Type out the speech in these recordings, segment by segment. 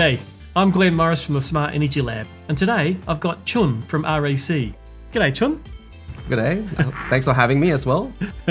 G'day, I'm Glenn Morris from the Smart Energy Lab, and today I've got Chun from REC. G'day, Chun. Good day. Thanks for having me as well.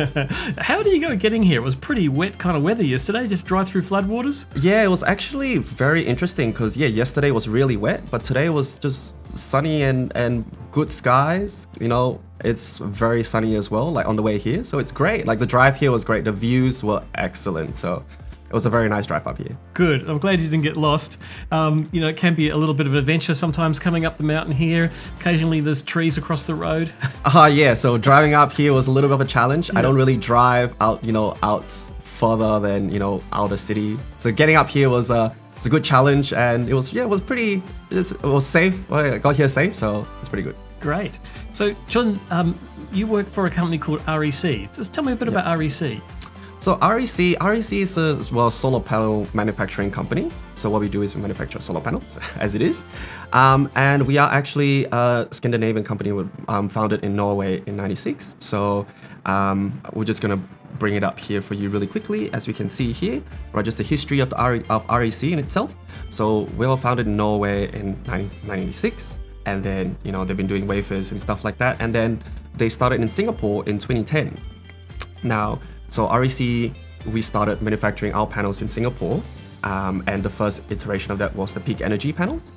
How do you go getting here? It was pretty wet kind of weather yesterday, just drive through floodwaters? Yeah, it was actually very interesting because, yeah, yesterday was really wet, but today was just sunny and, and good skies. You know, it's very sunny as well, like on the way here. So it's great. Like the drive here was great. The views were excellent. So it was a very nice drive up here. Good. I'm glad you didn't get lost. Um, you know, it can be a little bit of an adventure sometimes coming up the mountain here. Occasionally, there's trees across the road. Ah, uh, yeah. So driving up here was a little bit of a challenge. Yeah. I don't really drive out, you know, out further than you know outer city. So getting up here was a it's a good challenge, and it was yeah, it was pretty. It was safe. I got here safe, so it's pretty good. Great. So, Chun, um, you work for a company called REC. Just tell me a bit yeah. about REC. So REC, REC is a well solar panel manufacturing company. So what we do is we manufacture solar panels, as it is, um, and we are actually a Scandinavian company um, founded in Norway in '96. So um, we're just gonna bring it up here for you really quickly, as we can see here, right? Just the history of the of REC in itself. So we were founded in Norway in 1996, and then you know they've been doing wafers and stuff like that, and then they started in Singapore in 2010. Now so REC, we started manufacturing our panels in Singapore, um, and the first iteration of that was the peak energy panels.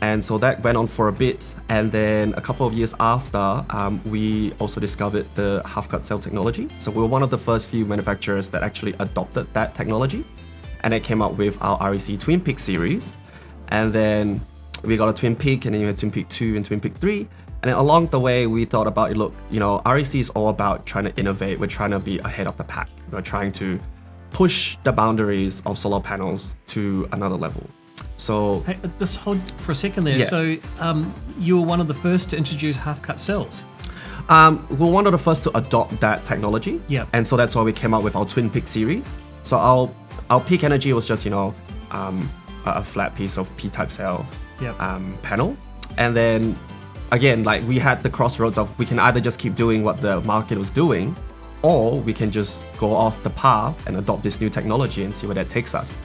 And so that went on for a bit, and then a couple of years after, um, we also discovered the half-cut cell technology. So we were one of the first few manufacturers that actually adopted that technology, and it came up with our REC Twin Peak series. And then we got a Twin Peak, and then you had Twin Peak 2 and Twin Peak 3, and then along the way, we thought about, look, you know, REC is all about trying to innovate. We're trying to be ahead of the pack. We're trying to push the boundaries of solar panels to another level. So hey, uh, just hold for a second there. Yeah. So um, you were one of the first to introduce half-cut cells. Um, we were one of the first to adopt that technology. Yeah. And so that's why we came out with our Twin Peak series. So our our peak energy was just you know um, a flat piece of P-type cell yep. um, panel, and then again, like we had the crossroads of we can either just keep doing what the market was doing, or we can just go off the path and adopt this new technology and see where that takes us.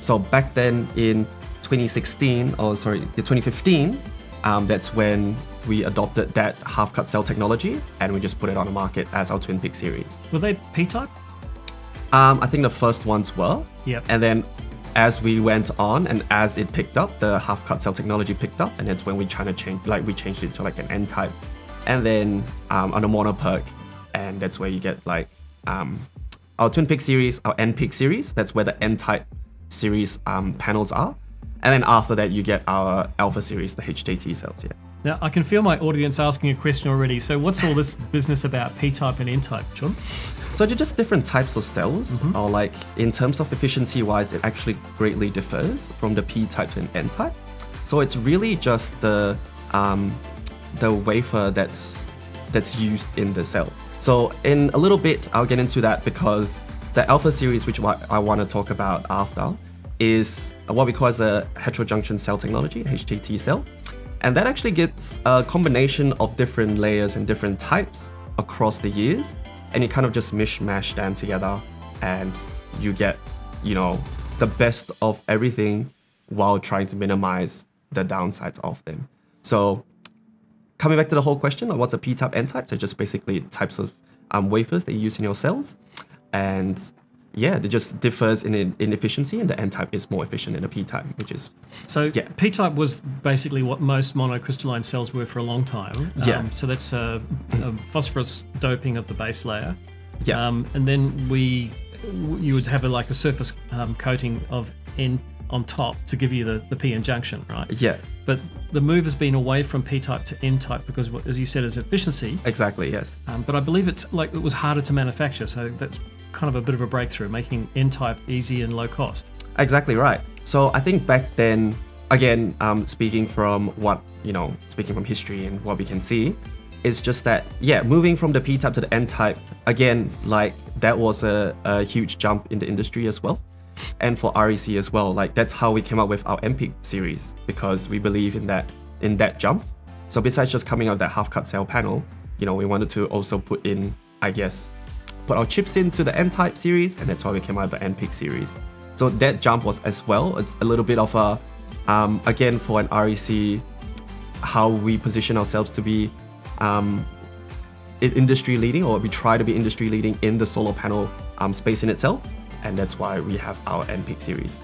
So back then in 2016, or sorry, 2015, um, that's when we adopted that half-cut cell technology and we just put it on the market as our Twin Peak series. Were they P-type? Um, I think the first ones were. Yep. And then as we went on and as it picked up, the half cut cell technology picked up, and that's when we trying to change, like we changed it to like an N type, and then um, on the mono PERC, and that's where you get like um, our Twin Peak series, our N Peak series. That's where the N type series um, panels are, and then after that you get our Alpha series, the HJT cells. Yeah. Now, I can feel my audience asking a question already. So, what's all this business about P type and N type, Chun? So, they're just different types of cells, mm-hmm. or like in terms of efficiency wise, it actually greatly differs from the P type and N type. So, it's really just the um, the wafer that's that's used in the cell. So, in a little bit, I'll get into that because the Alpha series, which I want to talk about after, is what we call as a heterojunction cell technology, HJT cell. And that actually gets a combination of different layers and different types across the years. And you kind of just mishmash them together and you get, you know, the best of everything while trying to minimize the downsides of them. So coming back to the whole question of what's a p-type, n-type, they're just basically types of um, wafers that you use in your cells. And yeah, it just differs in, in efficiency, and the N type is more efficient than the P type, which is so. Yeah, P type was basically what most monocrystalline cells were for a long time. Yeah. Um, so that's a, a, phosphorus doping of the base layer. Yeah. Um, and then we, you would have a, like a surface um, coating of N on top to give you the, the p-n junction, right? Yeah. But the move has been away from p-type to n-type because, as you said, is efficiency. Exactly. Yes. Um, but I believe it's like it was harder to manufacture, so that's kind of a bit of a breakthrough, making N-type easy and low cost. Exactly right. So I think back then, again, um, speaking from what you know, speaking from history and what we can see, it's just that yeah, moving from the P-type to the N-type again, like that was a, a huge jump in the industry as well. And for REC as well, like that's how we came up with our NPEAK series because we believe in that in that jump. So besides just coming out that half-cut cell panel, you know, we wanted to also put in, I guess, put our chips into the N-type series, and that's why we came out with the NPEAK series. So that jump was as well. It's a little bit of a, um, again, for an REC, how we position ourselves to be um, industry leading, or we try to be industry leading in the solar panel um, space in itself. And that's why we have our NPEAK series.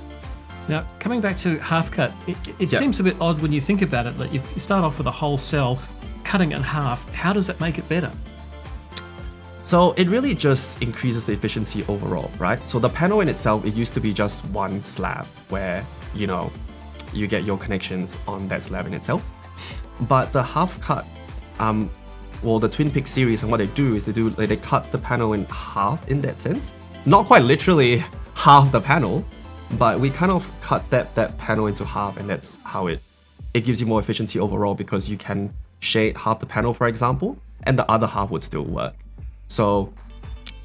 Now, coming back to half cut, it, it Yeah. seems a bit odd when you think about it that you start off with a whole cell, cutting it in half. How does that make it better? So it really just increases the efficiency overall, right? So the panel in itself, it used to be just one slab where, you know, you get your connections on that slab in itself. But the half cut, um, well, the Twin Peak series and what they do is they do like, they cut the panel in half in that sense. Not quite literally half the panel, but we kind of cut that that panel into half, and that's how it it gives you more efficiency overall because you can shade half the panel, for example, and the other half would still work. So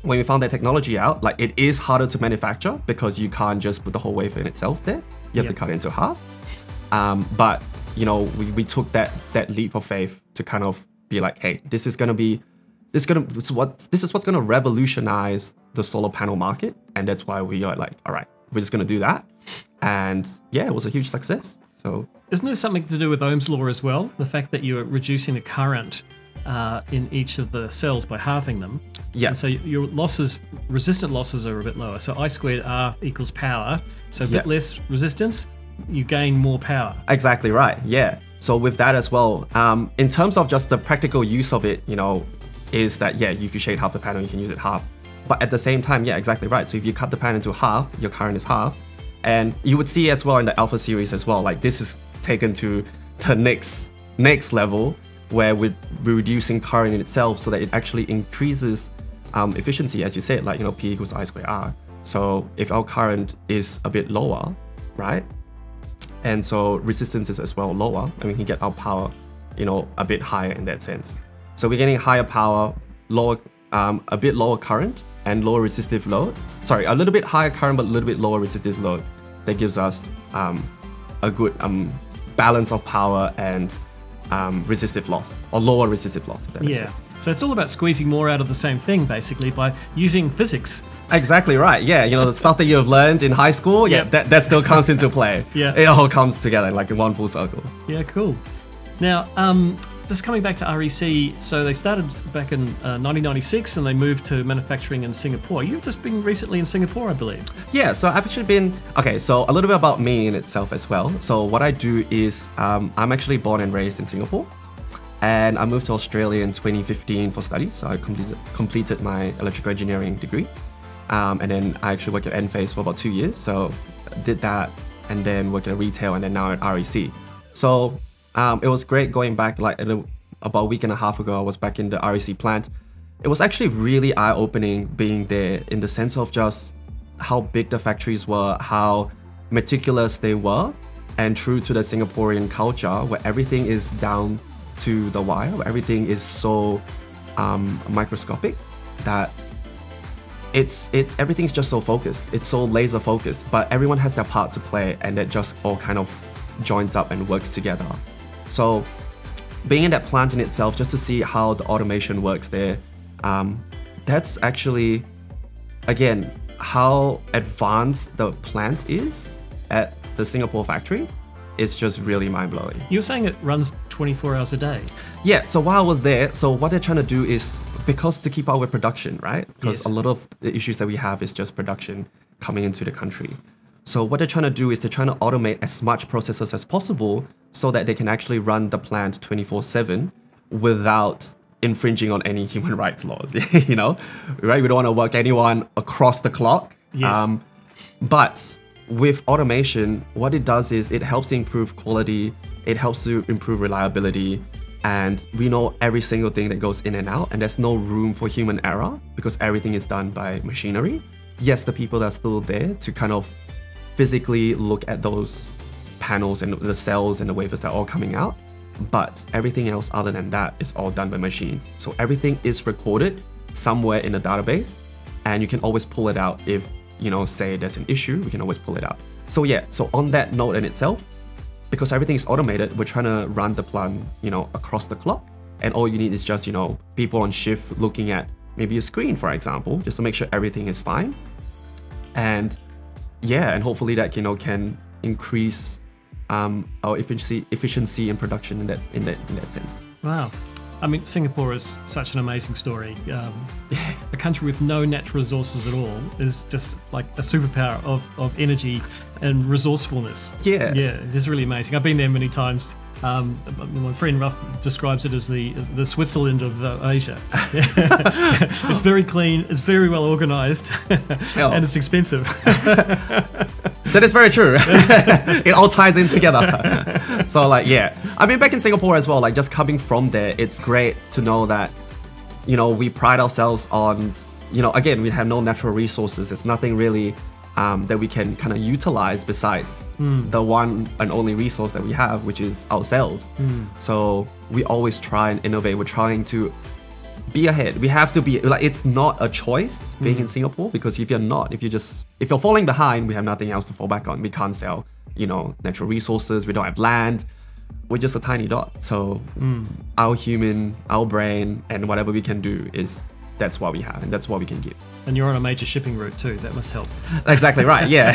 when we found that technology out, like it is harder to manufacture because you can't just put the whole wafer in itself there. You have to cut it into half. Um, but you know, we, we took that that leap of faith to kind of be like, hey, this is gonna be this is gonna it's what this is what's gonna revolutionize the solar panel market, and that's why we are like, all right, we're just gonna do that. And yeah, it was a huge success. So Isn't there something to do with Ohm's law as well? The fact that you're reducing the current uh, in each of the cells by halving them. Yeah. And so your losses, resistant losses are a bit lower. So I squared R equals power. So a bit Yeah. less resistance, you gain more power. Exactly right. Yeah. So with that as well, um, in terms of just the practical use of it, you know, is that yeah, if you shade half the panel, you can use it half. But at the same time, yeah, exactly right. So if you cut the pan into half, your current is half, and you would see as well in the Alpha series as well. Like this is taken to the next next level where we're, reducing current in itself so that it actually increases um, efficiency, as you said, like you know, P equals I squared R. So if our current is a bit lower, right? and so resistance is as well lower and we can get our power you know a bit higher in that sense so we're getting higher power lower um, a bit lower current and lower resistive load sorry a little bit higher current but a little bit lower resistive load that gives us um, a good um, balance of power and um, resistive loss or lower resistive loss if that makes Yeah. sense So it's all about squeezing more out of the same thing, basically, by using physics. Exactly right. Yeah, you know the stuff that you have learned in high school. Yeah, Yep. that, that still comes into play. Yeah. it all comes together like in one full circle. Yeah, cool. Now, um, just coming back to REC, so they started back in uh, 1996 and they moved to manufacturing in Singapore. You've just been recently in Singapore, I believe. Yeah, so I've actually been okay. So a little bit about me in itself as well. So what I do is um, I'm actually born and raised in Singapore, and I moved to Australia in 2015 for studies. So I completed completed my electrical engineering degree, um, and then I actually worked at Enphase for about two years. So did that, and then worked at retail, and then now at REC. So um, it was great going back. Like a about a week and a half ago, I was back in the REC plant. It was actually really eye opening being there in the sense of just how big the factories were, how meticulous they were, and true to the Singaporean culture where everything is down to the wire, where everything is so um, microscopic that it's it's everything's just so focused. It's so laser focused, but everyone has their part to play, and it just all kind of joins up and works together. So being in that plant in itself, just to see how the automation works there, um, that's actually again how advanced the plant is at the Singapore factory. It's just really mind blowing. You're saying it runs 24 hours a day. Yeah, so while I was there, so what they're trying to do is because to keep up with production, right? Because Yes. a lot of the issues that we have is just production coming into the country. So what they're trying to do is they're trying to automate as much processes as possible so that they can actually run the plant 24/7 without infringing on any human rights laws, you know? Right? We don't want to work anyone across the clock. Yes. Um, but with automation, what it does is it helps improve quality, it helps to improve reliability, and we know every single thing that goes in and out, and there's no room for human error because everything is done by machinery. Yes, the people are still there to kind of physically look at those panels and the cells and the wafers that are all coming out, but everything else other than that is all done by machines. So everything is recorded somewhere in a database, and you can always pull it out if you know, say there's an issue, we can always pull it out. So yeah, so on that note in itself, because everything is automated, we're trying to run the plant, you know, across the clock. And all you need is just, you know, people on shift looking at maybe a screen, for example, just to make sure everything is fine. And yeah, and hopefully that you know can increase um, our efficiency efficiency in production in that in that in that sense. Wow. I mean, Singapore is such an amazing story. Um, a country with no natural resources at all is just like a superpower of, of energy and resourcefulness. Yeah. Yeah, it's really amazing. I've been there many times. Um, my friend Ruff describes it as the the Switzerland of uh, Asia. it's very clean, it's very well organized, Oh. and it's expensive. That is very true. it all ties in together. so like yeah, I mean back in Singapore as well. Like just coming from there, it's great to know that you know we pride ourselves on you know again we have no natural resources. There's nothing really um, that we can kind of utilize besides hmm. the one and only resource that we have, which is ourselves. Hmm. So we always try and innovate. We're trying to be ahead. We have to be like it's not a choice being in hmm. Singapore because if you're not, if you just if you're falling behind, we have nothing else to fall back on. We can't sell, you know, natural resources. We don't have land. We're just a tiny dot. So our human, our brain, and whatever we can do is that's what we have and that's what we can give. and you're on a major shipping route too. That must help. Exactly right. Yeah.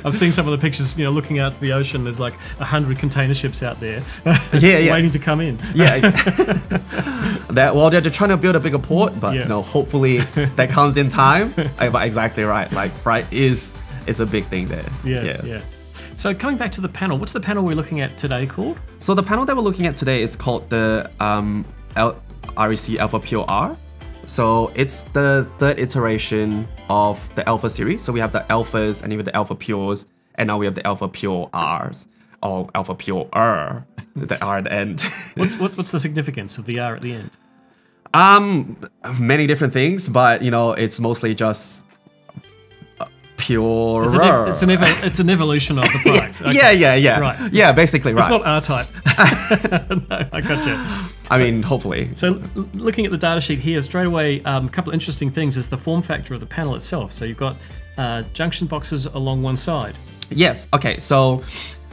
I've seen some of the pictures. You know, looking out the ocean, there's like a hundred container ships out there, Yeah, yeah. waiting to come in. yeah. that well, they're, they're trying to build a bigger port, but Yeah. you know, hopefully that comes in time. Uh, But exactly right. Like right is is a big thing there. Yeah, yeah. yeah. So coming back to the panel, what's the panel we're looking at today called? So the panel that we're looking at today, it's called the um, L- REC Alpha Pure R. So it's the third iteration of the Alpha series. So we have the Alphas and even the Alpha Pures, and now we have the Alpha Pure Rs or Alpha Pure R, the R at the end. What's what, what's the significance of the R at the end? um, many different things, but you know, it's mostly just pure. It's an, ev- it's an, evol- it's an evolution of the product. Okay. Yeah, yeah, yeah. Right. Yeah, basically, right. It's not R type. no, I gotcha. I mean, hopefully. So looking at the data sheet here, straight away, um, a couple of interesting things is the form factor of the panel itself. So you've got uh, junction boxes along one side. Yes. Okay. So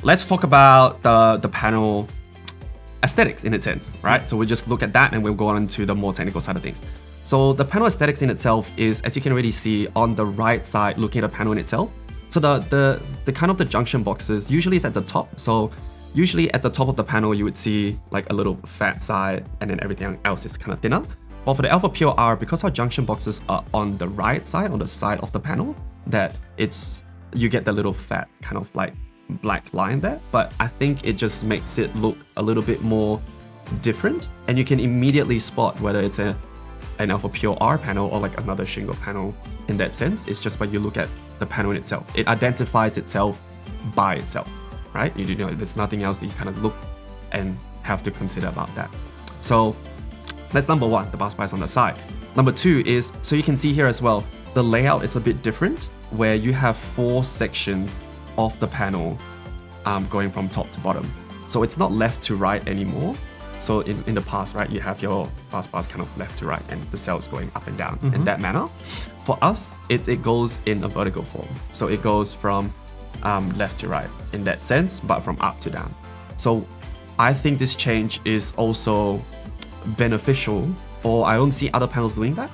let's talk about the the panel aesthetics in a sense, right? So we'll just look at that and we'll go on to the more technical side of things. So the panel aesthetics in itself is, as you can already see on the right side, looking at the panel in itself. So the the the kind of the junction boxes usually is at the top. So usually at the top of the panel you would see like a little fat side and then everything else is kind of thinner. But for the Alpha Pure R, because our junction boxes are on the right side, on the side of the panel, that it's you get the little fat kind of like black line there. But I think it just makes it look a little bit more different, and you can immediately spot whether it's a an Alpha Pure R panel or like another shingle panel in that sense. It's just by you look at the panel in itself. It identifies itself by itself, right? You know, there's nothing else that you kind of look and have to consider about that. So that's number one, the bus bars on the side. Number two is, so you can see here as well, the layout is a bit different where you have four sections of the panel um, going from top to bottom. So it's not left to right anymore. So in, in the past, right, you have your bus bars kind of left to right and the cells going up and down in that manner. For us, it's, it goes in a vertical form. So it goes from um, left to right in that sense, but from up to down. So I think this change is also beneficial, or I don't see other panels doing that.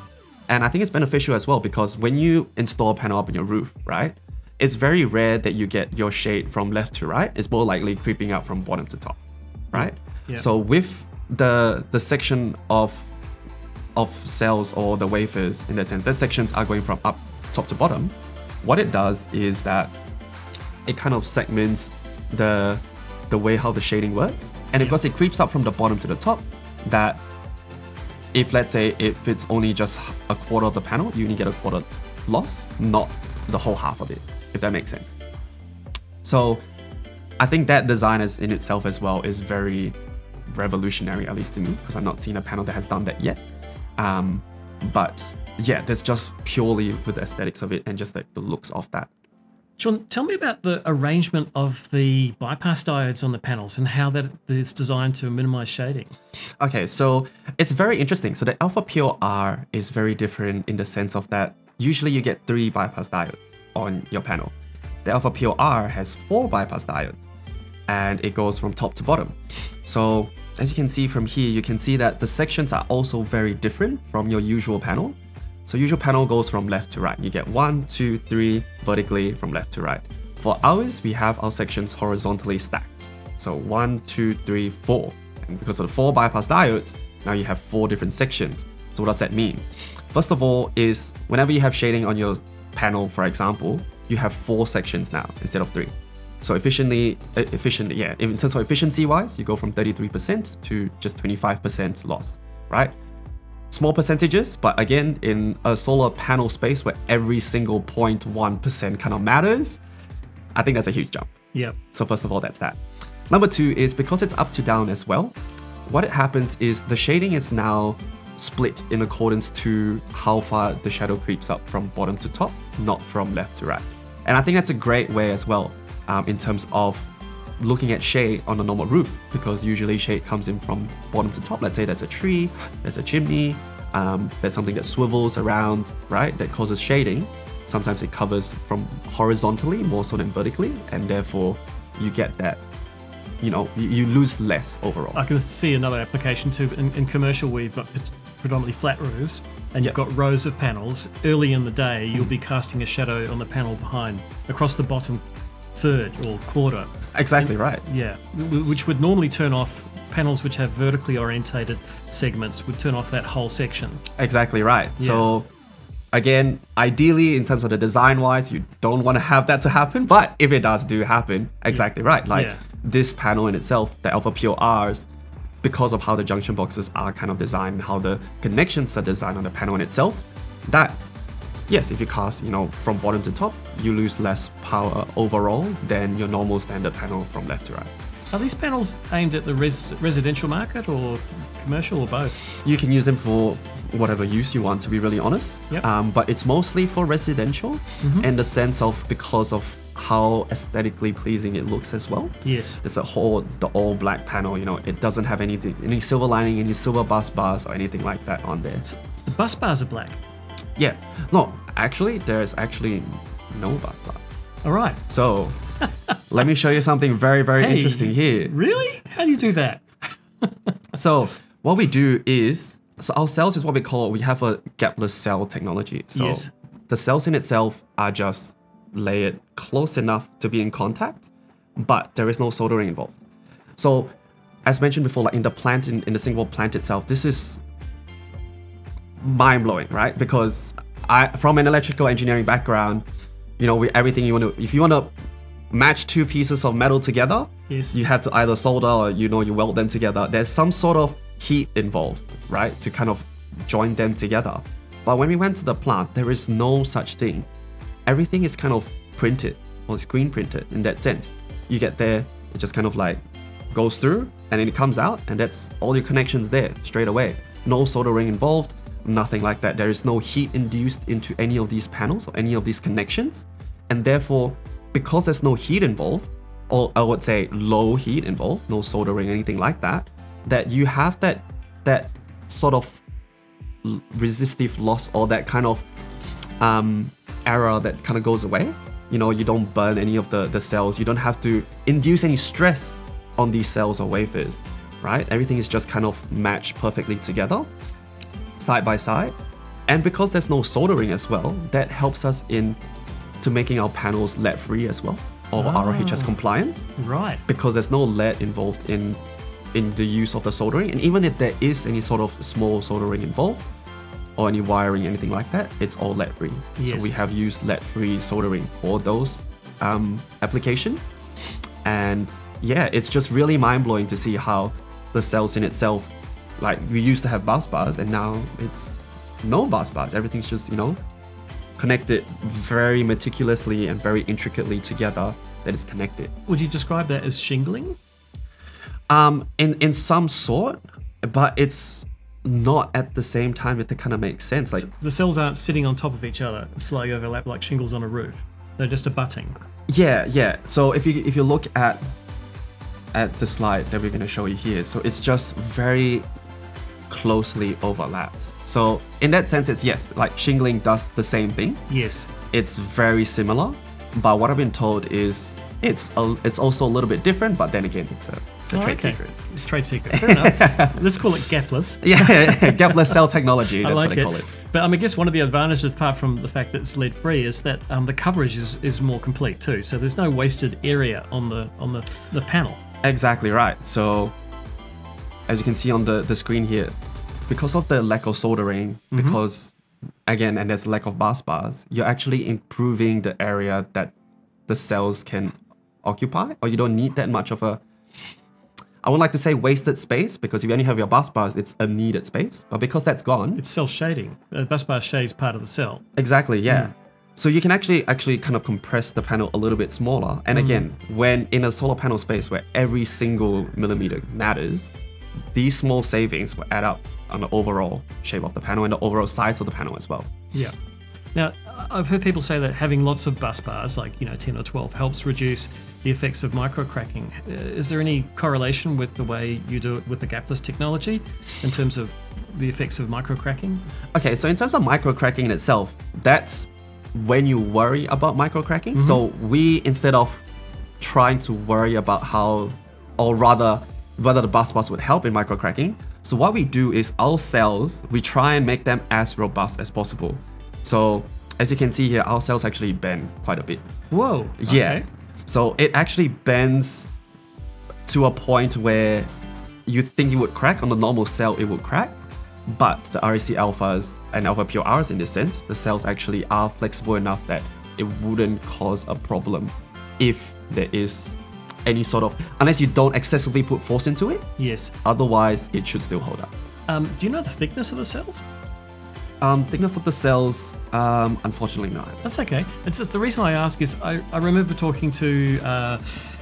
And I think it's beneficial as well because when you install a panel up in your roof, right, it's very rare that you get your shade from left to right. It's more likely creeping up from bottom to top, right? Yeah. So with the the section of of cells or the wafers in that sense, that sections are going from up top to bottom. What it does is that it kind of segments the the way how the shading works, and because it creeps up from the bottom to the top, that if let's say if it's only just a quarter of the panel, you only get a quarter loss, not the whole half of it, if that makes sense. So I think that design is in itself as well is very revolutionary, at least to me, because I've not seen a panel that has done that yet. Um, but yeah, that's just purely with the aesthetics of it and just like the looks of that. Chun, tell me about the arrangement of the bypass diodes on the panels and how that is designed to minimize shading. Okay, so it's very interesting. So the Alpha Pure R is very different in the sense of that usually you get three bypass diodes on your panel. The Alpha Pure R has four bypass diodes and it goes from top to bottom. So as you can see from here, you can see that the sections are also very different from your usual panel. So usual panel goes from left to right. You get one, two, three vertically from left to right. For ours, we have our sections horizontally stacked. So one, two, three, four. And because of the four bypass diodes, now you have four different sections. So what does that mean? First of all, is whenever you have shading on your panel, for example, you have four sections now instead of three. So efficiently, efficiently, yeah. In terms of efficiency wise, you go from 33% to just 25% loss, right? Small percentages, but again, in a solar panel space where every single 0.1% kind of matters, I think that's a huge jump. Yep. So first of all, that's that. Number two is because it's up to down as well, what it happens is the shading is now split in accordance to how far the shadow creeps up from bottom to top, not from left to right. And I think that's a great way as well um, in terms of looking at shade on a normal roof because usually shade comes in from bottom to top. Let's say there's a tree, there's a chimney, um, there's something that swivels around, right, that causes shading. Sometimes it covers from horizontally more so than vertically, and therefore you get that, you know, you, you lose less overall. I can see another application too. In, in commercial, we've got predominantly flat roofs, and you've Yep. got rows of panels. Early in the day, you'll be casting a shadow on the panel behind across the bottom third or quarter. Exactly right. Yeah, which would normally turn off panels which have vertically orientated segments would turn off that whole section. Exactly right. So again, ideally in terms of the design wise, you don't want to have that to happen, but if it does do happen, exactly right. Like Yeah. this panel in itself, the Alpha Pure Rs, because of how the junction boxes are kind of designed, how the connections are designed on the panel in itself, that yes, if you cast, you know, from bottom to top, you lose less power overall than your normal standard panel from left to right. Are these panels aimed at the res- residential market or commercial or both? you can use them for whatever use you want to be really honest Yep. um, but it's mostly for residential in the sense of because of how aesthetically pleasing it looks as well Yes. it's a whole the all black panel you know it doesn't have anything any silver lining any silver bus bars or anything like that on there The bus bars are black. Yeah no actually there's actually no bus bar All right. so let me show you something very very Hey, interesting here Really? How do you do that? So what we do is, so our cells is what we call, we have a gapless cell technology. So Yes. the cells in itself are just layered close enough to be in contact, but there is no soldering involved. So as mentioned before, like in the plant, in, in the Singapore plant itself, this is mind blowing, right? Because I, from an electrical engineering background, you know, we, everything you want to, if you want to match two pieces of metal together, Yes. you have to either solder or you know you weld them together. There's some sort of heat involved, right, to kind of join them together. But when we went to the plant, there is no such thing. Everything is kind of printed or screen printed in that sense. You get there, it just kind of like goes through and then it comes out, and that's all your connections there straight away. No soldering involved, nothing like that. There is no heat induced into any of these panels or any of these connections, and therefore, because there's no heat involved, or I would say low heat involved, no soldering, anything like that, that you have that that sort of resistive loss or that kind of um, error that kind of goes away. You know, you don't burn any of the, the cells. You don't have to induce any stress on these cells or wafers, right? Everything is just kind of matched perfectly together, side by side. And because there's no soldering as well, that helps us in to making our panels lead free as well, or ROHS compliant Right. because there's no lead involved in in the use of the soldering and even if there is any sort of small soldering involved or any wiring anything like that it's all lead free Yes. so we have used lead free soldering for those um, applications and yeah it's just really mind-blowing to see how the cells in itself like we used to have bus bars and now it's no bus bars everything's just you know connected very meticulously and very intricately together that it's connected Would you describe that as shingling? um, in in some sort, but it's not at the same time. It kind of makes sense. Like, The cells aren't sitting on top of each other, slightly overlap like shingles on a roof. They're just abutting. yeah, yeah. So if you if you look at at the slide that we're gonna show you here, so it's just very closely overlapped. So in that sense, it's yes, like shingling does the same thing. Yes. It's very similar, but what I've been told is it's a, it's also a little bit different. But then again, it's a it's a Oh, trade okay. secret. Trade secret. Fair enough. Let's call it gapless. Yeah, gapless cell technology. I That's like what they it. call it. But um, I guess one of the advantages, apart from the fact that it's lead free, is that um, the coverage is, is more complete too. So there's no wasted area on the on the, the panel. Exactly right. So, as you can see on the, the screen here, because of the lack of soldering, because again, and there's lack of bus bars, you're actually improving the area that the cells can occupy, or you don't need that much of a. I would like to say wasted space because if you only have your bus bars, it's a needed space. But because that's gone, It's cell shading. Uh, bus bar shades part of the cell. Exactly, yeah. So you can actually actually kind of compress the panel a little bit smaller. And again, when in a solar panel space where every single millimeter matters, these small savings will add up on the overall shape of the panel and the overall size of the panel as well. Yeah. Now, I've heard people say that having lots of bus bars, like you know, ten or twelve, helps reduce the effects of micro cracking. Uh, Is there any correlation with the way you do it with the gapless technology, in terms of the effects of micro cracking? Okay, so in terms of micro cracking in itself, that's when you worry about micro cracking. So we instead of trying to worry about how, or rather, whether the bus bars would help in micro cracking. So what we do is our cells, we try and make them as robust as possible. So as you can see here, our cells actually bend quite a bit. Whoa. Yeah. okay. So it actually bends to a point where you think it would crack on the normal cell, it would crack. But the REC alphas and alpha PRs in this sense, the cells actually are flexible enough that it wouldn't cause a problem if there is any sort of, unless you don't excessively put force into it. Yes. Otherwise, it should still hold up. Um, do you know the thickness of the cells? Um, thickness of the cells, um, unfortunately not. That's okay. It's just the reason I ask is I, I remember talking to uh,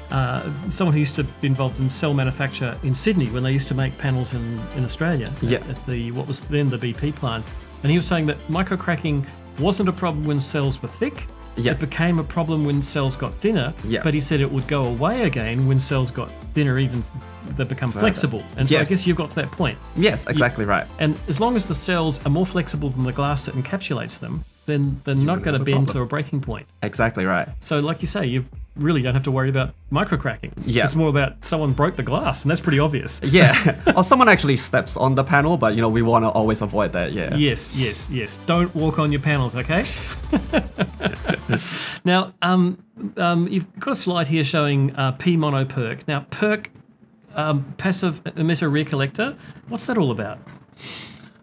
uh, someone who used to be involved in cell manufacture in Sydney when they used to make panels in, in Australia at- Yeah. at, the what was then the BP plant, and he was saying that micro cracking wasn't a problem when cells were thick. Yeah. It became a problem when cells got thinner, Yeah. but he said it would go away again when cells got thinner, even they become flexible. And so I guess you've got to that point. Yes, exactly right. And as long as the cells are more flexible than the glass that encapsulates them, then they're not wouldn't going to bend to a breaking point. Exactly right. So, like you say, you really don't have to worry about micro cracking. Yeah. It's more about someone broke the glass, and that's pretty obvious. Yeah, or someone actually steps on the panel, but you know we want to always avoid that. Yeah. Yes, yes, yes. Don't walk on your panels, okay? now, um, um, you've got a slide here showing uh, P mono PERC. Now, PERC, um, passive emitter rear collector. What's that all about?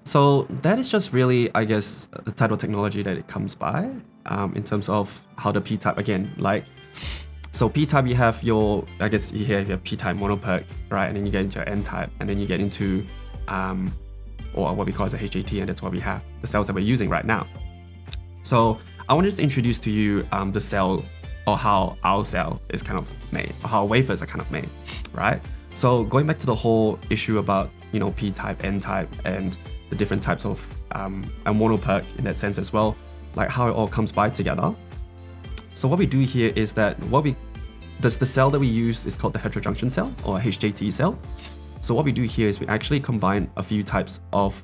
So that is just really, I guess, the type of technology that it comes by um, in terms of how the P-type again, like. So P-type, you have your, I guess you have your P-type mono PERC, right? And then you get into N-type, and then you get into, um, or what we call as a HAT, and that's what we have, the cells that we're using right now. So I want to just introduce to you um, the cell or how our cell is kind of made, or how wafers are kind of made, right? So going back to the whole issue about you know p-type, n-type, and the different types of um, and mono PERC in that sense as well, like how it all comes by together. So what we do here is that what we the, the cell that we use is called the heterojunction cell or HJT cell. So what we do here is we actually combine a few types of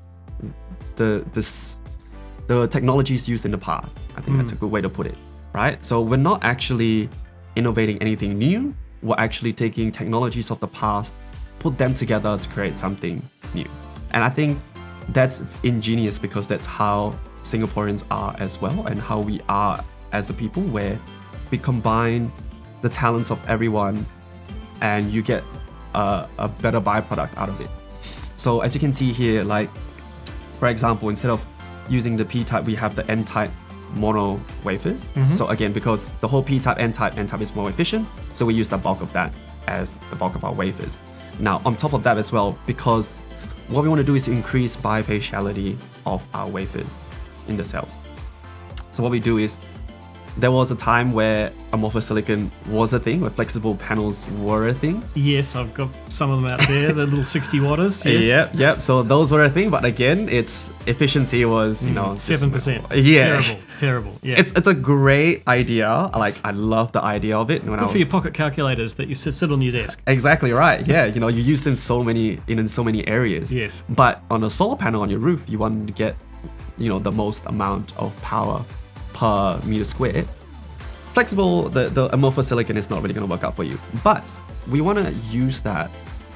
the this the technologies used in the past. I think that's a good way to put it, right? So we're not actually innovating anything new. We're actually taking technologies of the past, put them together to create something new. And I think that's ingenious because that's how Singaporeans are as well, and how we are as a people, where we combine the talents of everyone and you get a, a better byproduct out of it. So as you can see here, like for example, instead of using the P-type, we have the N-type mono wafers. Mm-hmm. So again, because the whole P-type, N-type, N-type is more efficient, so we use the bulk of that as the bulk of our wafers. Now, on top of that as well, because what we want to do is increase bifaciality of our wafers in the cells. So what we do is there was a time where amorphous silicon was a thing, where flexible panels were a thing. Yes, I've got some of them out there, the little 60 watters. Yes. Yep, yep. So those were a thing, but again, its efficiency was, you mm, know, Seven percent. Yeah. Terrible. Terrible. Yeah. It's it's a great idea. Like I love the idea of it. When I Good was for your pocket calculators that you sit, sit on your desk. exactly right. Yeah, you know, you use them so many in, in so many areas. Yes. But on a solar panel on your roof, you want to get, you know, the most amount of power per meter squared. Flexible, the, the amorphous silicon is not really going to work out for you. But we want to use that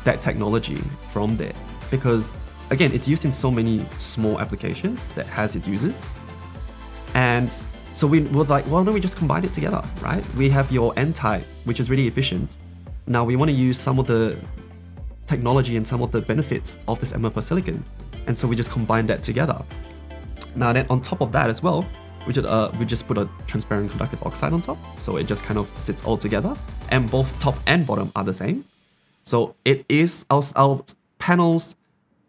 that technology from there because again, it's used in so many small applications that has its uses. And so we were like, why don't we just combine it together, right? We have your N-type, which is really efficient. Now we want to use some of the technology and some of the benefits of this amorphous silicon. And so we just combine that together. Now then on top of that as well, we just, uh, we just put a transparent conductive oxide on top. So it just kind of sits all together. And both top and bottom are the same. So it is, our, our panels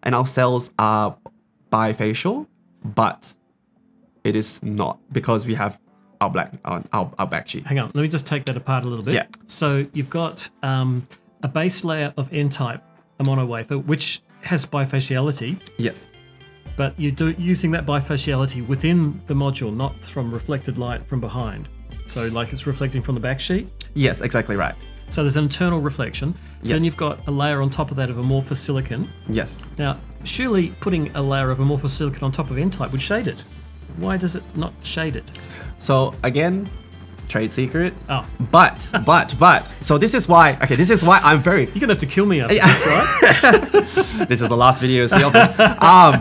and our cells are bifacial, but it is not because we have our black our, our, our back sheet. Hang on, let me just take that apart a little bit. Yeah. So you've got um, a base layer of N-type, a mono wafer, which has bifaciality, Yes. But you're do, using that bifaciality within the module, not from reflected light from behind. So like it's reflecting from the back sheet. Yes, exactly right. So there's an internal reflection. Yes. Then you've got a layer on top of that of amorphous silicon. Yes. Now, surely putting a layer of amorphous silicon on top of N-type would shade it. Why does it not shade it? So again, trade secret. Oh, But but but so this is why okay, this is why I'm very you're gonna have to kill me after this, right? this is the last video see um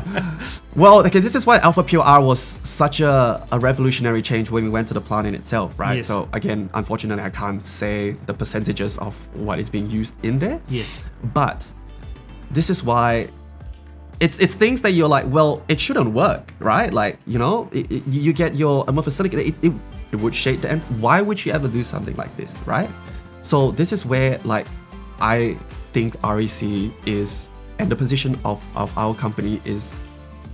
well okay this is why alpha pure r was such a, a revolutionary change when we went to the plant in itself right Yes. so again unfortunately i can't say the percentages of what is being used in there yes. but this is why it's it's things that you're like well it shouldn't work right like you know it, it- you get your amorphous silicon it, it, it would shade the end. Why would you ever do something like this right? So this is where like i think rec is and the position of, of our company is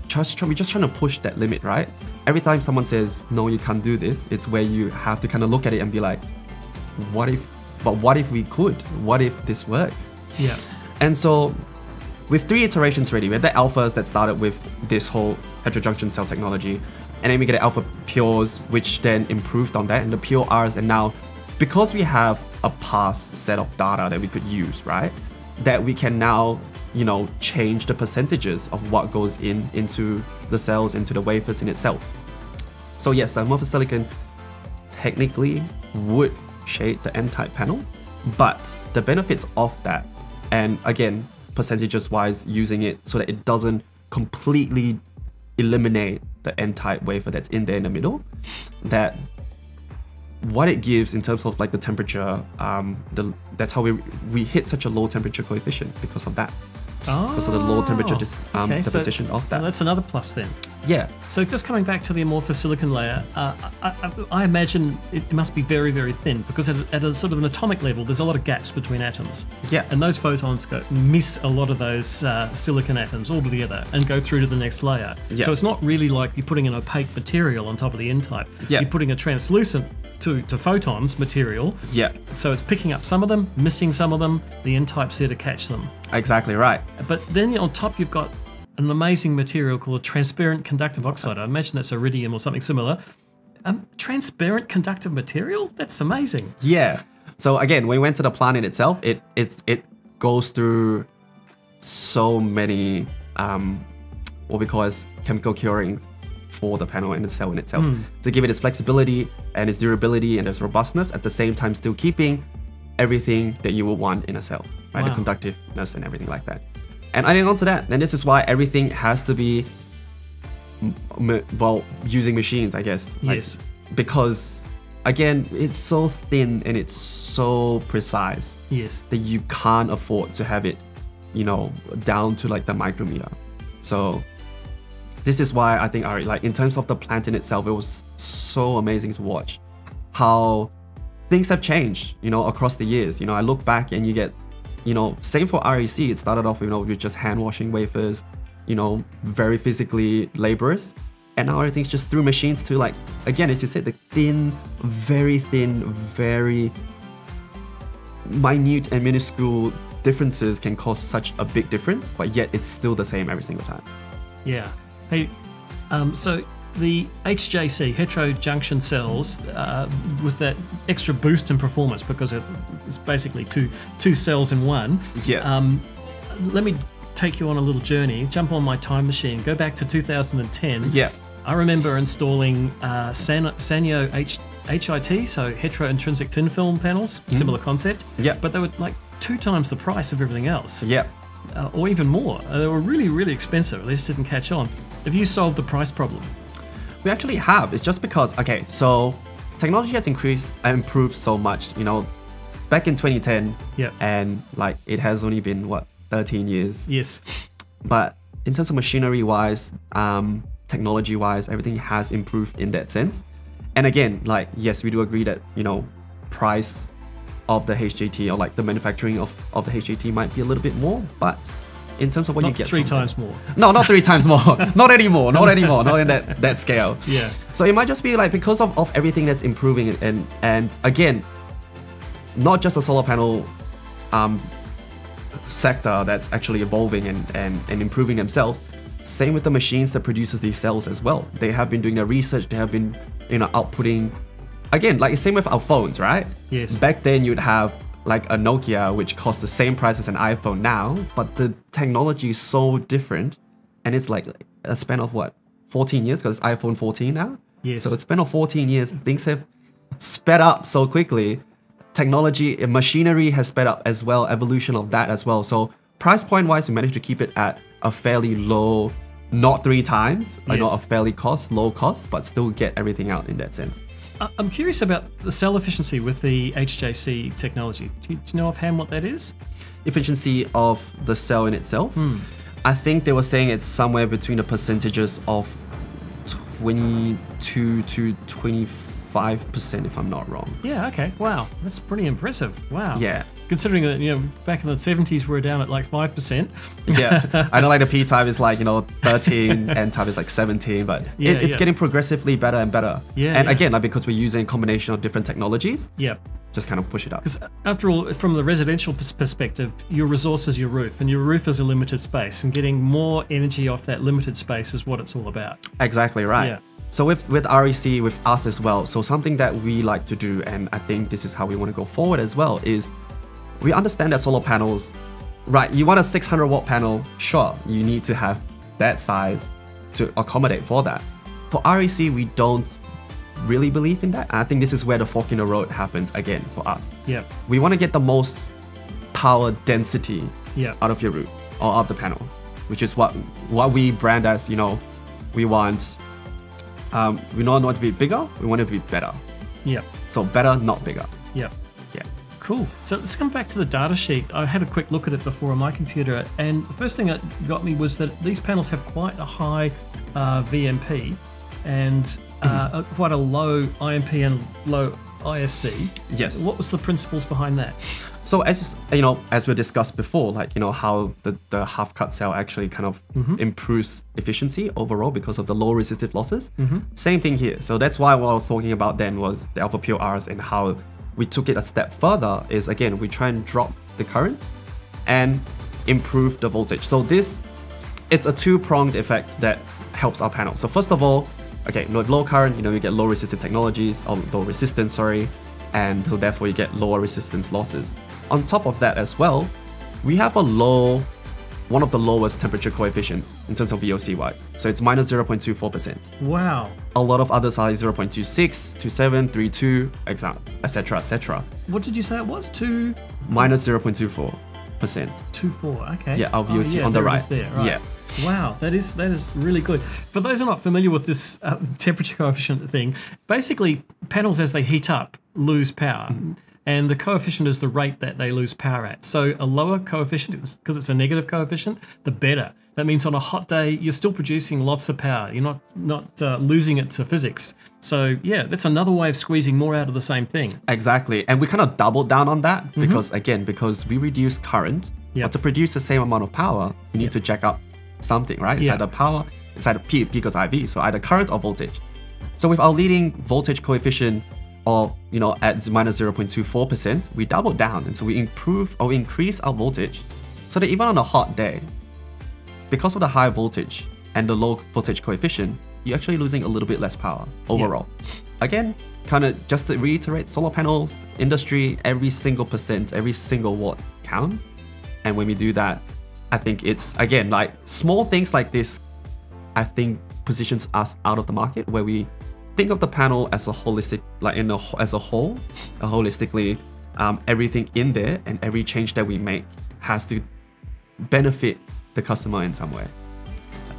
just we're just trying to push that limit right? Every time someone says no you can't do this it's where you have to kind of look at it and be like what if but what if we could? What if this works? Yeah. and so, with three iterations already, we had the alphas that started with this whole heterojunction cell technology, and then we get the alpha pures, which then improved on that, and the pure and now, because we have a past set of data that we could use, right, that we can now, you know, change the percentages of what goes in into the cells, into the wafers in itself. So yes, the amorphous silicon technically would shade the N-type panel, but the benefits of that, and again, percentages wise, using it so that it doesn't completely eliminate the N-type wafer that's in there in the middle, that what it gives in terms of like the temperature, um, the, that's how we we hit such a low temperature coefficient because of that. Oh, Because of the low temperature dis- um, so deposition it's- of that. that's another plus then. Yeah, So just coming back to the amorphous silicon layer, uh, I, I, I imagine it must be very, very thin because at, a- at a sort of an atomic level, there's a lot of gaps between atoms. Yeah. And those photons go miss a lot of those uh, silicon atoms all together and go through to the next layer. Yeah. So it's not really like you're putting an opaque material on top of the N-type. Yeah. You're putting a translucent to, to photons material. yeah, So it's picking up some of them, missing some of them. The N-type's there to catch them. Exactly right. But then on top, you've got an amazing material called transparent conductive oxide. I imagine that's iridium or something similar. Um, transparent conductive material? That's amazing. Yeah. So again, when we went to the plant in itself, it it it goes through so many um, what we call as chemical curings for the panel and the cell in itself to give it its flexibility and its durability and its robustness at the same time still keeping everything that you would want in a cell, right? The conductiveness and everything like that. And adding on to that, then this is why everything has to be m- m- well using machines, I guess. Like, Yes. because again, it's so thin and it's so precise Yes. that you can't afford to have it, you know, down to like the micrometer. So this is why I think our like in terms of the plant in itself, it was so amazing to watch how things have changed, you know, across the years. You know, I look back and you get, you know, same for REC. It started off, you know, with just hand washing wafers, you know, very physically laborious. And now everything's just through machines to like, again, as you said, the thin, very thin, very minute and minuscule differences can cause such a big difference, but yet it's still the same every single time. Yeah. Hey, um, so the HJC, heterojunction cells, uh, with that extra boost in performance because it, it's basically two two cells in one. Yeah. Um, let me take you on a little journey. Jump on my time machine. Go back to 2010. Yeah. I remember installing uh, San- Sanyo H- HIT, so hetero intrinsic thin film panels, similar concept. Yeah. But they were like two times the price of everything else. Yeah. uh, or even more. Uh, they were really, really expensive. They just didn't catch on. Have you solved the price problem? We actually have. It's just because okay, so technology has increased and improved so much. You know, back in 2010, Yeah. and like it has only been what 13 years. Yes. But in terms of machinery wise, um, technology wise, everything has improved in that sense. And again, like yes, we do agree that you know, price of the HJT or like the manufacturing of, of the HJT might be a little bit more, but in terms of what you get three times more. no, not three times more. not anymore. Not anymore. Not in that that scale. Yeah. So it might just be like because of, of everything that's improving and, and and again, not just a solar panel um, sector that's actually evolving and, and, and improving themselves. Same with the machines that produces these cells as well. They have been doing their research. They have been you know outputting. Again, like same with our phones, right? Yes. Back then you'd have like a Nokia which costs the same price as an iPhone now, but the technology is so different, and it's like a span of what 14 years because it's iPhone 14 now. Yes. So it's span of 14 years. Things have sped up so quickly. Technology and machinery has sped up as well. Evolution of that as well. So price point wise, we managed to keep it at a fairly low, not three times, Yes. not a fairly cost, low cost, but still get everything out in that sense. I'm curious about the cell efficiency with the HJC technology. Do you, do you know offhand what that is? efficiency of the cell in itself. Hmm. I think they were saying it's somewhere between the percentages of 22 to 25%, if I'm not wrong. Yeah, okay. Wow. That's pretty impressive. Wow. Yeah. Considering that, you know, back in the 70s, we are down at like 5%. Yeah. I know like the P type is like, you know, 13, N type is like 17, but Yeah, it, it's yeah. getting progressively better and better. Yeah, And yeah. again, like because we're using a combination of different technologies, Yep. just kind of push it up. Because after all, from the residential perspective, your resource is your roof, and your roof is a limited space, and getting more energy off that limited space is what it's all about. Exactly right. Yeah. So with with REC, with us as well. So something that we like to do, and I think this is how we want to go forward as well, is we understand that solar panels, right? You want a 600 watt panel, sure, you need to have that size to accommodate for that. For REC, we don't really believe in that. And I think this is where the fork in the road happens again for us. Yep. We want to get the most power density Yep. out of your roof or of the panel, which is what what we brand as. You know, we want um, we don't want it to be bigger. We want it to be better. Yep. So better, not bigger. Yep. Yeah. Cool. So let's come back to the data sheet. I had a quick look at it before on my computer, and the first thing that got me was that these panels have quite a high uh, VMP and uh, quite a low IMP and low ISC. Yes. What was the principles behind that? So as you know, as we discussed before, like you know how the, the half cut cell actually kind of mm-hmm. improves efficiency overall because of the low resistive losses. Mm-hmm. Same thing here. So that's why what I was talking about then was the Alpha Pure Rs and how we took it a step further is again we try and drop the current and improve the voltage. So this it's a two-pronged effect that helps our panel. So first of all, okay, with low current, you know, you get low resistive technologies, or low resistance, sorry, and so therefore you get lower resistance losses. On top of that as well, we have a low, one of the lowest temperature coefficients in terms of VOC wise. So it's minus 0.24%. Wow. A lot of others are 0.26, 27, 32, etc., etc. What did you say it was? Two, 0.24%. two, four. Okay. Yeah, our Oh, yeah, on the right. There. right. Yeah. Wow, that is that is really good. For those who are not familiar with this uh, temperature coefficient thing, basically panels as they heat up lose power, Mm-hmm. and the coefficient is the rate that they lose power at. So a lower coefficient, because it's a negative coefficient, the better. That means on a hot day you're still producing lots of power. You're not not uh, losing it to physics. So yeah, that's another way of squeezing more out of the same thing. Exactly. And we kind of doubled down on that because, again, because we reduce current, Yep. but to produce the same amount of power, we need to jack up something, right? It's Yeah. either power, it's either P, P equals IV, so either current or voltage. So with our leading voltage coefficient of, you know, at minus 0.24%, we doubled down. And so we improve or increase our voltage so that even on a hot day, because of the high voltage and the low voltage coefficient, you're actually losing a little bit less power overall. Again, kind of just to reiterate, solar panels industry, every single percent, every single watt count. And when we do that, I think it's again like small things like this. I think positions us out of the market where we think of the panel as a holistic, like in a as a whole, a holistically, um, everything in there and every change that we make has to benefit the customer in some way.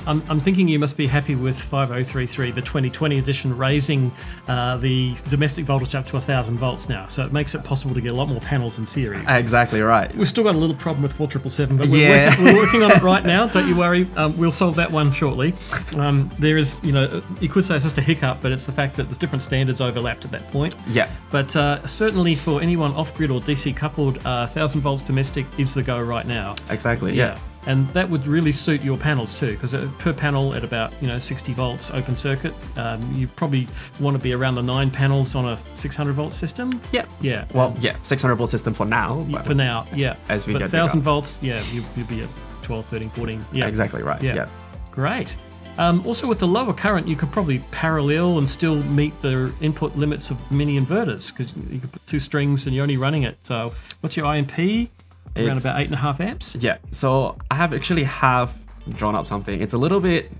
I'm, I'm thinking you must be happy with 5033, the 2020 edition, raising uh, the domestic voltage up to 1,000 volts now. So it makes it possible to get a lot more panels in series. Exactly right. We've still got a little problem with 4777, but we're, Yeah. working, we're working on it right now. Don't you worry. Um, we'll solve that one shortly. Um, there is, you know, you could say it's just a hiccup, but it's the fact that there's different standards overlapped at that point. Yeah. But uh, certainly for anyone off grid or DC coupled, uh, 1000 volts domestic is the go right now. Exactly. Yeah. And that would really suit your panels too, because per panel at about you know 60 volts open circuit, um, you probably want to be around the nine panels on a 600 volt system. Yeah. Yeah. Well, yeah, 600 volt system for now. but- for now, yeah. As we but get bigger. 1000 volts, yeah, you, you'd be at 12, 13, 14. Yeah. Exactly right. Yeah. Yeah. Great. Um, also, with the lower current, you could probably parallel and still meet the input limits of mini inverters because you could put two strings and you're only running it. So, what's your IMP? Around about eight and a half amps. Yeah. So I have actually have drawn up something. It's a little bit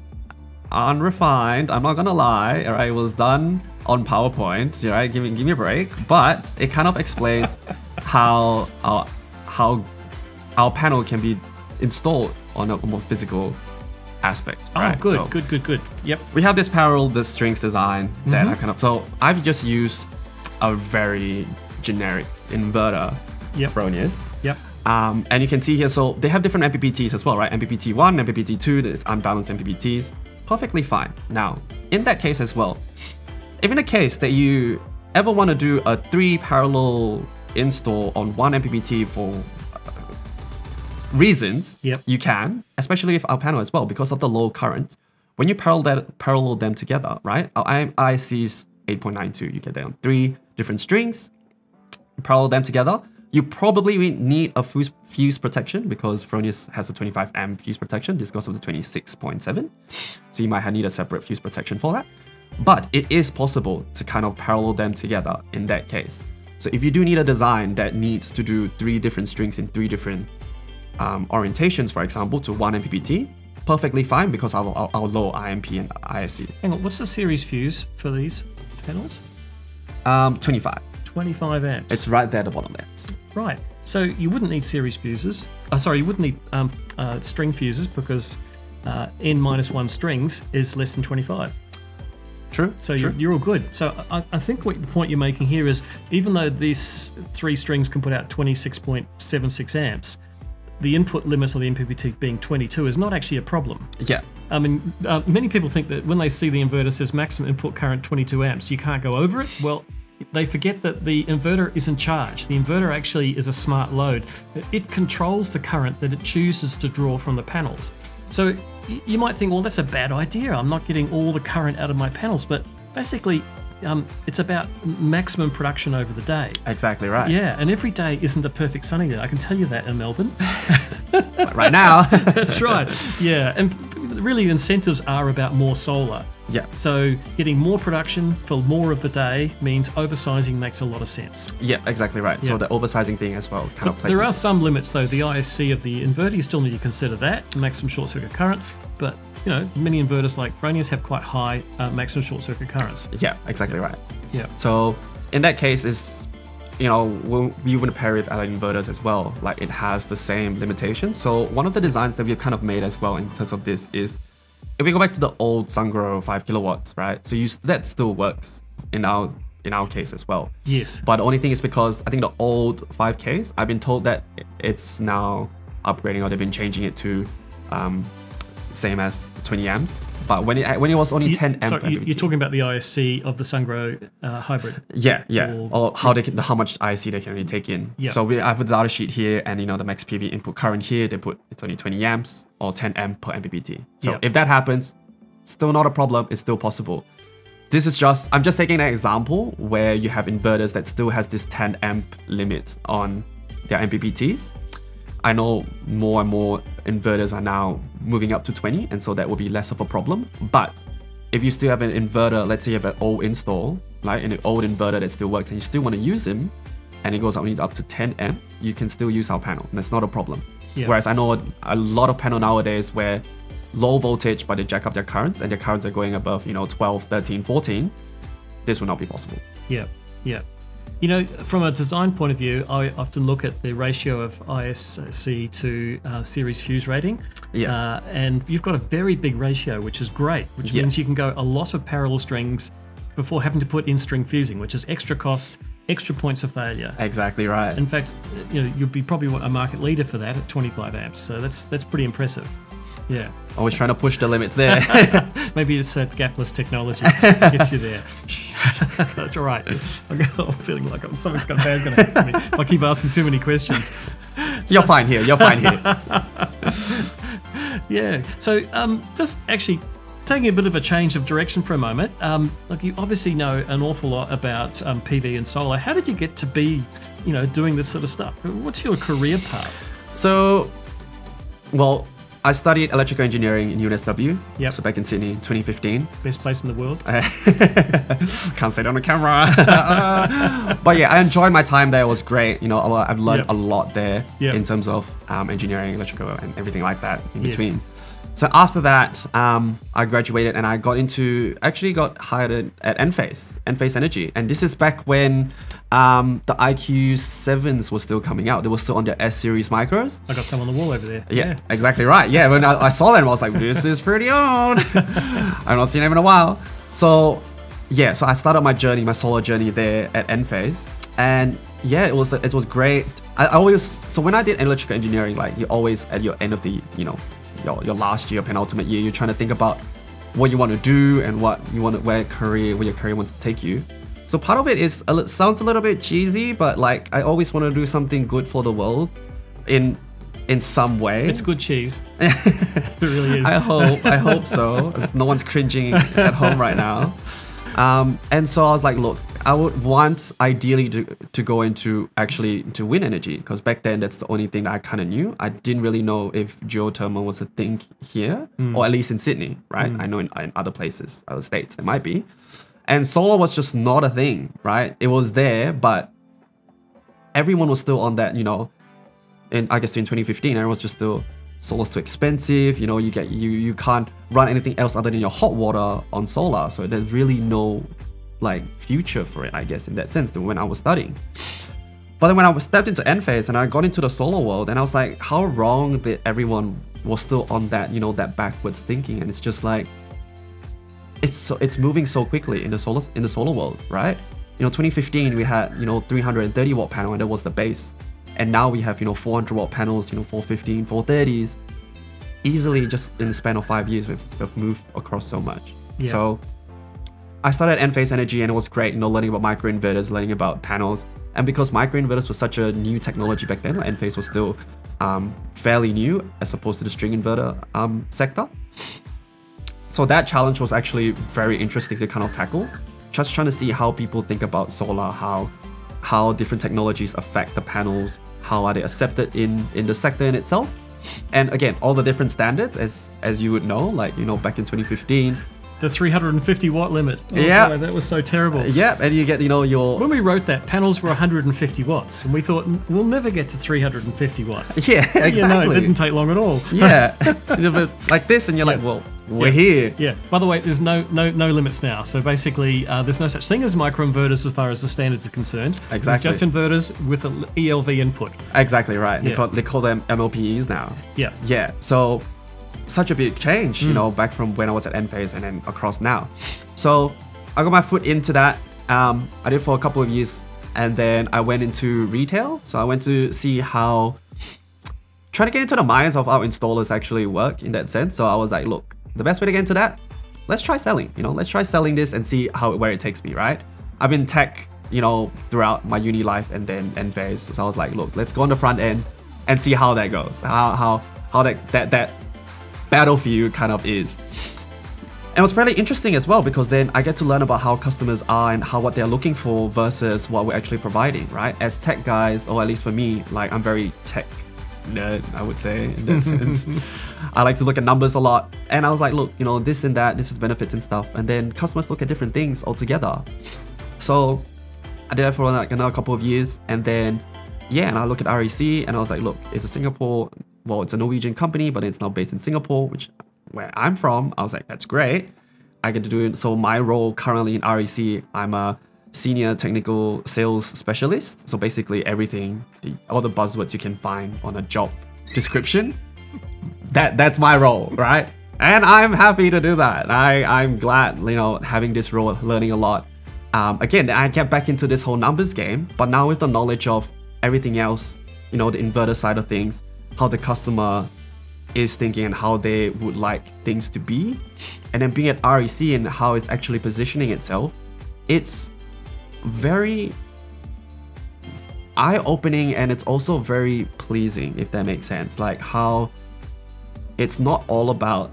unrefined. I'm not gonna lie. All right, it was done on PowerPoint. All right, give me give me a break. But it kind of explains how our how our panel can be installed on a more physical aspect. Oh, right? good, So- good, good, good. Yep. we have this parallel the strings design that Mm-hmm. I kind of so I've just used a very generic inverter Yep. Fronius. Um, and you can see here, so they have different MPPTs as well, right? MPPT 1, MPPT 2, there's unbalanced MPPTs. Perfectly fine. Now, in that case as well, if in a case that you ever want to do a three parallel install on one MPPT for uh, reasons, Yep. you can, especially with our panel as well, because of the low current. When you parallel that parallel them together, right? Our IC's 8.92, you get on three different strings, parallel them together. You probably need a fuse, fuse protection because Fronius has a 25 amp fuse protection. This goes up to 26.7. So you might need a separate fuse protection for that. But it is possible to kind of parallel them together in that case. So if you do need a design that needs to do three different strings in three different um, orientations, for example, to one MPPT, perfectly fine because our, our, low IMP and ISC. Hang on, what's the series fuse for these panels? Um, 25. 25 amps. It's right there at the bottom left. Right. So you wouldn't need series fuses. Uh, sorry, you wouldn't need um, uh, string fuses because uh, n minus one strings is less than 25. True. So true. you're, you're all good. So I, I think what the point you're making here is even though these three strings can put out 26.76 amps, the input limit of the MPPT being 22 is not actually a problem. yeah. I mean, uh, many people think that when they see the inverter says maximum input current 22 amps, you can't go over it. Well, they forget that the inverter is in charge. The inverter actually is a smart load. It controls the current that it chooses to draw from the panels. So you might think, well, that's a bad idea. I'm not getting all the current out of my panels. But basically, um, it's about maximum production over the day. Exactly right. Yeah, and every day isn't a perfect sunny day. I can tell you that in Melbourne. Right now. That's right. Yeah, and really, incentives are about more solar. yeah. So getting more production for more of the day means oversizing makes a lot of sense. Yeah, exactly right. Yeah. So the oversizing thing as well kind of plays. There are some limits though. The ISC of the inverter, you still need to consider that maximum short circuit current. But you know, many inverters like Fronius have quite high uh, maximum short circuit currents. Yeah, exactly right. Yeah. So in that case, is you know when we would pair it with inverters as well. Like it has the same limitations. So one of the designs that we've kind of made as well in terms of this is if we go back to the old Sungrow five kilowatts, right? So you that still works in our in our case as well. Yes. But the only thing is because I think the old 5Ks, I've been told that it's now upgrading or they've been changing it to um, same as 20 amps. But when it when it was only You- 10 amp, sorry, you- you're talking about the ISC of the Sungrow uh, hybrid. yeah, yeah, or- or how they can, how much ISC they can really take in. Yeah. So we I put the data sheet here, and you know the max PV input current here, they put it's only 20 amps or 10 amp per MPPT. So Yeah. if that happens, still not a problem. It's still possible. This is just I'm just taking an example where you have inverters that still has this 10 amp limit on their MPPTs. I know more and more inverters are now moving up to 20, and so that will be less of a problem. But if you still have an inverter, let's say you have an old install, right, an old inverter that still works, and you still want to use them, and it goes up, up to 10 amps, you can still use our panel. That's not a problem. Yeah. Whereas I know a lot of panel nowadays where low voltage, but they jack up their currents, and their currents are going above, you know, 12, 13, 14, this will not be possible. Yeah, yeah. You know, from a design point of view, I often look at the ratio of ISC to uh, series fuse rating. Yeah. Uh, and you've got a very big ratio, which is great, which Yeah. means you can go a lot of parallel strings before having to put in string fusing, which is extra cost, extra points of failure. Exactly right. In fact, you know, you'll be probably a market leader for that at 25 amps. So that's that's pretty impressive. Yeah. Always trying to push the limits there. Maybe it's that gapless technology that gets you there. That's all right. I'm feeling like I'm, something's got bad going to happen to me I keep asking too many questions. You're fine here. You're fine here. Yeah. So, um, just actually taking a bit of a change of direction for a moment. Um, like you obviously know an awful lot about um, PV and solar. How did you get to be, you know, doing this sort of stuff? What's your career path? So, well, I studied electrical engineering in UNSW. Yep. So back in Sydney, 2015. Best place in the world? Can't say it on the camera. but yeah, I enjoyed my time there. It was great. You know, I- I've learned Yep. a lot there Yep. in terms of um, engineering, electrical, and everything like that in Yes. between. So after that, um, I graduated and I got into actually got hired at, at Enphase, Enphase Energy, and this is back when um, the IQ sevens was still coming out. They were still on their S series micros. I got some on the wall over there. Yeah, exactly right. Yeah, when I, I saw them, I was like, this is pretty old. I've not seen them in a while. So, yeah, so I started my journey, my solo journey there at Enphase. And yeah, it was it was great. I always so when I did electrical engineering, like you always at your end of the you know your, your last year, penultimate year, you're trying to think about what you want to do and what you want to where career where your career wants to take you. So part of it is a, sounds a little bit cheesy, but like I always want to do something good for the world in in some way. It's good cheese. it really is. I hope. I hope so. No one's cringing at home right now. Um, and so I was like, look, I would want ideally to, to go into actually to wind energy because back then that's the only thing that I kind of knew. I didn't really know if geothermal was a thing here or at least in Sydney, right? I know in, in other places, other states, it might be. And solar was just not a thing, right? It was there, but everyone was still on that, you know, and I guess in 2015, everyone was just still solar's too expensive. You know, you get you you can't run anything else other than your hot water on solar. So there's really no like future for it, I guess, in that sense. Than when I was studying. But then when I was stepped into Enphase and I got into the solar world, and I was like, how wrong that everyone was still on that, you know, that backwards thinking. And it's just like it's so it's moving so quickly in the solar in the solar world, right? You know, 2015 we had you know 330 watt panel and that was the base, and now we have you know 400 watt panels, you know 415, 430s. Easily, just in the span of five years, we've, we've moved across so much. Yeah. So I started Enphase Energy and it was great, you know, learning about microinverters, learning about panels. And because microinverters was such a new technology back then, like Enphase was still um, fairly new as opposed to the string inverter um, sector. So that challenge was actually very interesting to kind of tackle. Just trying to see how people think about solar, how how different technologies affect the panels, how are they accepted in in the sector in itself. And again, all the different standards, as as you would know, like you know, back in 2015, the 350 watt limit. Oh, Yeah. boy, that was so terrible. yeah, and you get you know your When we wrote that, panels were 150 watts, and we thought we'll never get to 350 watts. yeah Yeah, no, exactly it didn't take long at all. yeah, Yeah, but like this, and you're like, well, we're Yeah. here. Yeah. By the way, there's no no no limits now. So basically, uh, there's no such thing as microinverters as far as the standards are concerned. It's Exactly. just inverters with an ELV input. Exactly right. They call they call them MLPEs now. Yeah. Yeah, so such a big change, you know, back from when I was at Enphase and then across now. So I got my foot into that. Um, I did for a couple of years, and then I went into retail. So I went to see how trying to get into the minds of our installers actually work in that sense. So I was like, look, the best way to get into that, let's try selling. You know, let's try selling this and see how where it takes me. Right? I've been tech, you know, throughout my uni life and then Enphase. So I was like, look, let's go on the front end and see how that goes. How how how that that that battlefield kind of is. And it was really interesting as well because then I get to learn about how customers are and how what they're looking for versus what we're actually providing, right? As tech guys, or at least for me, like I'm very tech nerd, I would say, in that sense. I like to look at numbers a lot. And I was like, look, you know, this and that, this is benefits and stuff. And then customers look at different things altogether. So I did that for like another couple of years. And then, yeah, and I look at REC and I was like, look, it's a Singapore, well, it's a Norwegian company, but it's now based in Singapore, which where I'm from. I was like, that's great. I get to do it. So my role currently in REC, I'm a senior technical sales specialist. So basically everything, all the buzzwords you can find on a job description. That that's my role, right? And I'm happy to do that. I I'm glad, you know, having this role, learning a lot. Um, again, I get back into this whole numbers game, but now with the knowledge of everything else, you know, the inverter side of things, how the customer is thinking and how they would like things to be, and then being at REC and how it's actually positioning itself, it's very eye-opening and it's also very pleasing if that makes sense. Like how it's not all about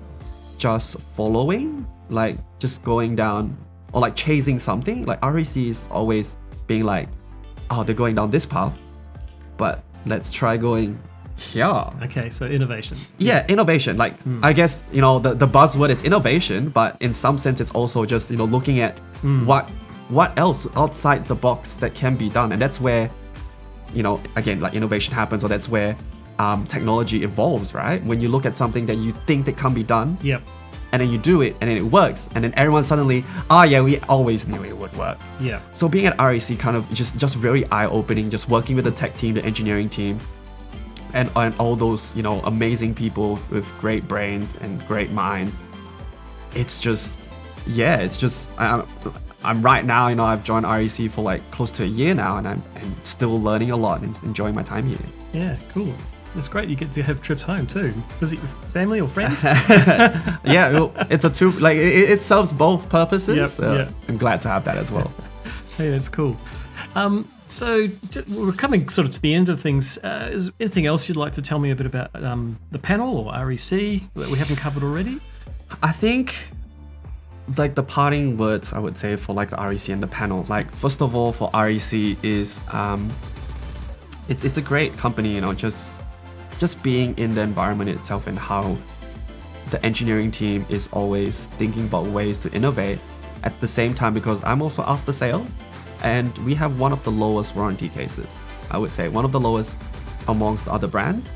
just following like just going down or like chasing something. Like REC is always being like oh they're going down this path but let's try going here Okay, so innovation. yeah innovation. Like i guess you know the, the buzzword is innovation but in some sense it's also just you know looking at what what else outside the box that can be done. And that's where you know again like innovation happens or that's where um, technology evolves right? When you look at something that you think that can be done Yep. and then you do it and then it works and then everyone suddenly ah yeah we always knew it would work. Yeah. so being at REC kind of just just very eye-opening, just working with the tech team, the engineering team, and, and all those you know amazing people with great brains and great minds. It's just yeah, it's just I'm, I'm right now you know I've joined REC for like close to a year now, and I'm, I'm still learning a lot and enjoying my time here. Yeah, cool. It's great you get to have trips home too. Visit your family or friends. yeah, well, it's a two like it, it serves both purposes. Yep, so yep. I'm glad to have that as well. hey, that's cool. Um, so we're coming sort of to the end of things. Uh, is anything else you'd like to tell me a bit about um, the panel or REC that we haven't covered already? I think like the parting words I would say for like the REC and the panel. Like first of all for REC is um it's it's a great company, you know, just just being in the environment itself and how the engineering team is always thinking about ways to innovate at the same time because I'm also after sales and we have one of the lowest warranty cases. I would say one of the lowest amongst the other brands.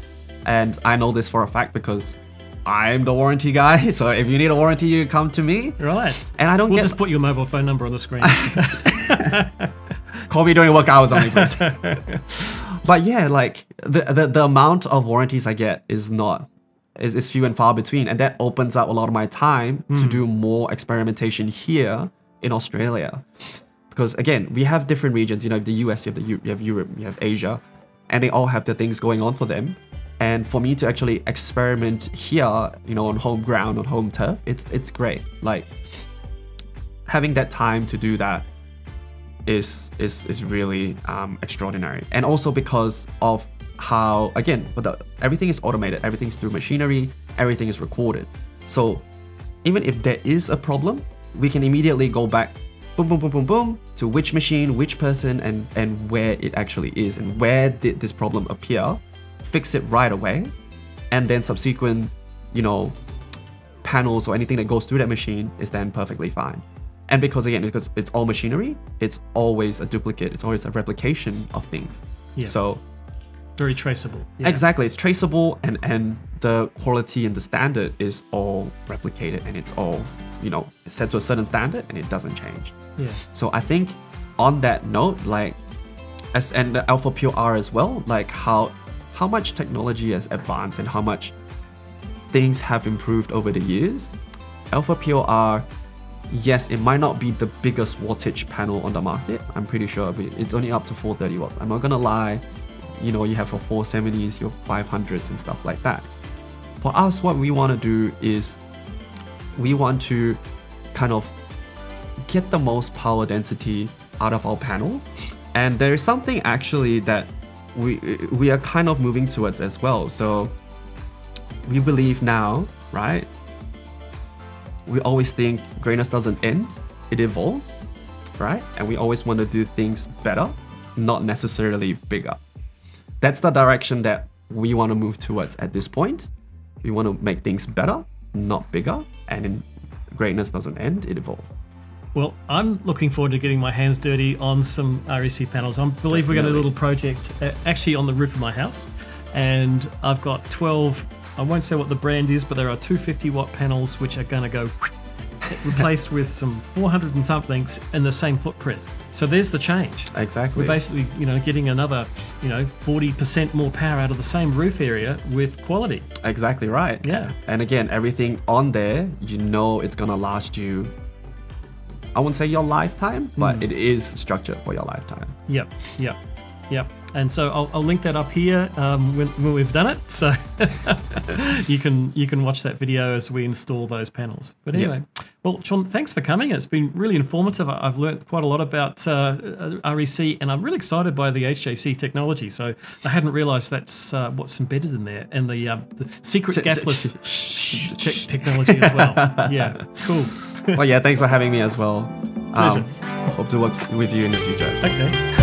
And I know this for a fact because I'm the warranty guy. So if you need a warranty, you come to me. Right. And I don't We'll get just put your mobile phone number on the screen. call me during work hours only, please. but yeah, like the, the the amount of warranties I get is not is, is few and far between, and that opens up a lot of my time to hmm. do more experimentation here in Australia. Because again, we have different regions. You know, the US, you have the you have Europe, you have Asia, and they all have their things going on for them. And for me to actually experiment here, you know, on home ground, on home turf, it's it's great. Like having that time to do that is is is really um, extraordinary, and also because of how again, everything is automated, everything's through machinery, everything is recorded. So even if there is a problem, we can immediately go back, boom, boom, boom, boom, boom, to which machine, which person, and and where it actually is, and where did this problem appear, fix it right away, and then subsequent, you know, panels or anything that goes through that machine is then perfectly fine. And because again, because it's all machinery, it's always a duplicate, it's always a replication of things. Yeah. So Very traceable. Yeah. exactly, it's traceable and and the quality and the standard is all replicated and it's all, you know, set to a certain standard and it doesn't change. Yeah. So I think on that note, like as and the Alpha Pure R as well, like how how much technology has advanced and how much things have improved over the years. Alpha Pure R, yes, it might not be the biggest wattage panel on the market. I'm pretty sure it's only up to 430 watts. I'm not gonna lie, you know, you have your 470s, your 500s, and stuff like that. For us, what we want to do is we want to kind of get the most power density out of our panel. And there is something actually that we we are kind of moving towards as well. So we believe now, right? We always think greatness doesn't end, it evolves, right? And we always want to do things better, not necessarily bigger. That's the direction that we want to move towards at this point. We want to make things better, not bigger, and in greatness doesn't end, it evolves. Well, I'm looking forward to getting my hands dirty on some REC panels. I believe we've got a little project uh, actually on the roof of my house, and I've got 12. I won't say what the brand is, but there are 250 watt panels which are going to go replaced with some 400 and somethings in the same footprint. So there's the change. Exactly. We're basically, you know, getting another, you know, 40% more power out of the same roof area with quality. Exactly right. Yeah. And again, everything on there, you know it's gonna last you I wouldn't say your lifetime, but Hmm. it is structured for your lifetime. Yep, yep, yep. And so I'll, I'll link that up here um, when, when we've done it, so you can you can watch that video as we install those panels. But anyway, well, Chun, thanks for coming. It's been really informative. I've learnt quite a lot about uh, uh, REC, and I'm really excited by the HJC technology. So I hadn't realised that's uh, what's embedded in there, and the, um, the secret T- gapless te- technology as well. Yeah, cool. well, yeah, thanks for having me as well. Pleasure. Um, hope to work with you in the future as well. Okay.